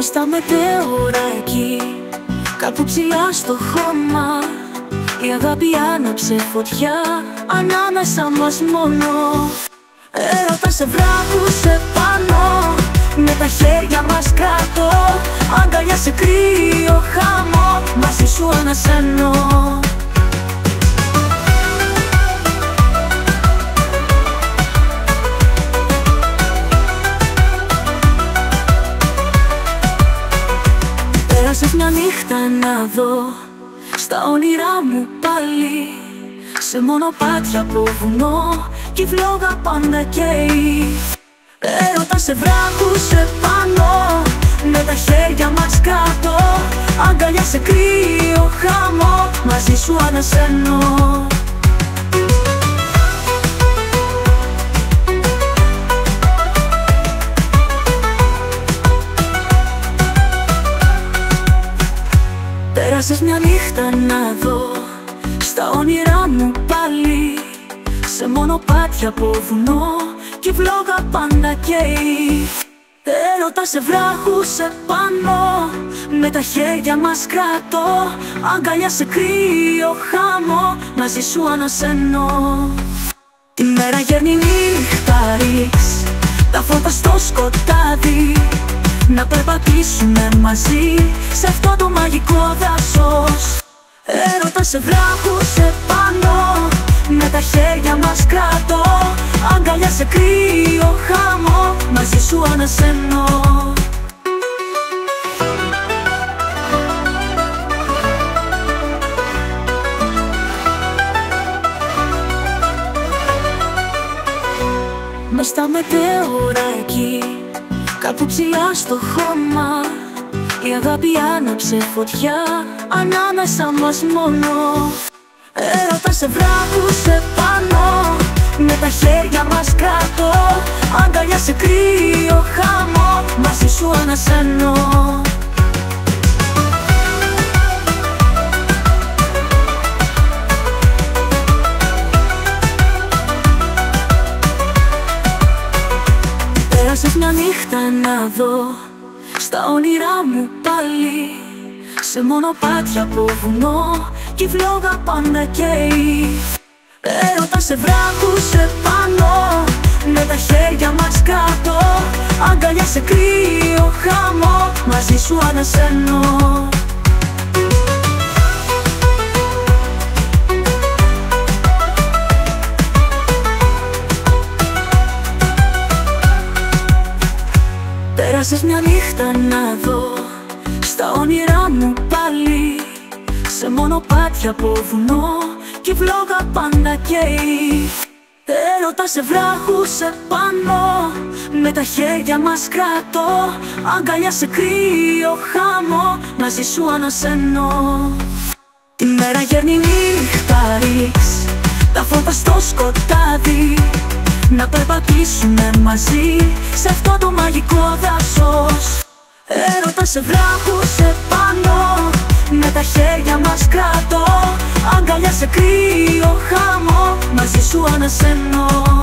στα μετέωρα εκεί Κάπου ψηλά στο χώμα. Η αγάπη άναψε φωτιά Ανάμεσα μας μόνο. Έρωτα σε βράχουσε πάνω Με τα χέρια μας κάτω. Αγκαλιά σε κρύο χάμω Μαζί σου ανασένω μια νύχτα να δω. Στα όνειρά μου πάλι Σε μονοπάτια από βουνό Κι η φλόγα πάντα καίει. Έρωτα σε βράχουσε πάνω Με τα χέρια μας κάτω. Αγκαλιά σε κρύο χάμω Μαζί σου ανασένω Πέρασες μια νύχτα να δω Στα όνειρά μου πάλι. Σε μονοπάτια από βουνό Κι η φλόγα πάντα καίει. Έρωτα σε βράχουσε πάνω Με τα χέρια μας κρατώ. Αγκαλιά σε κρύο χάμω Μαζί σου ανασένω. Τη μέρα γέρνει νύχτα Τα φώτα στο σκοτάδι να περπατήσουμε μαζί σε αυτό το μαγικό δάσος. Έρωτας σε βράχουσε πάνω Με τα χέρια μας κρατώ. Αγκαλιά σε κρύο χάμω Μαζί σου ανασένω. Μες στα μετέωρα εκεί Κάπου ψηλά στο χώμα Η αγάπη άναψε φωτιά Ανάμεσα μας μόνο. Έρωτα σε βράχουσε πάνω Με τα χέρια μας κάτω Αγκαλιά σε κρύο χάμω Μαζί σου ανασένω μια νύχτα να δω Στα όνειρά μου πάλι. Σε μονοπάτια από βουνό Κι η φλόγα πάντα καίει Έρωτας σε βράχουσε πάνω. Με τα χέρια μας κάτω Αγκαλιά σε κρύο χάμω. Μαζί σου ανασένω Πέρασες μια νύχτα να δω Στα όνειρά μου πάλι. Σε μονοπάτια από βουνό Κι η φλόγα πάντα καίει. Έρωτα σε βράχουσε πάνω Με τα χέρια μας κρατώ. Αγκαλιά σε κρύο χάμω Μαζί σου ανασένω. Τη μέρα γέρνει νύχτα Τα φώτα στο σκοτάδι να περπατήσουμε μαζί σε αυτό το μαγικό δάσος. Έρωτα σε βράχουσε πάνω Με τα χέρια μας κρατώ Αγκαλιά σε κρύο χάμω Μαζί σου ανασένω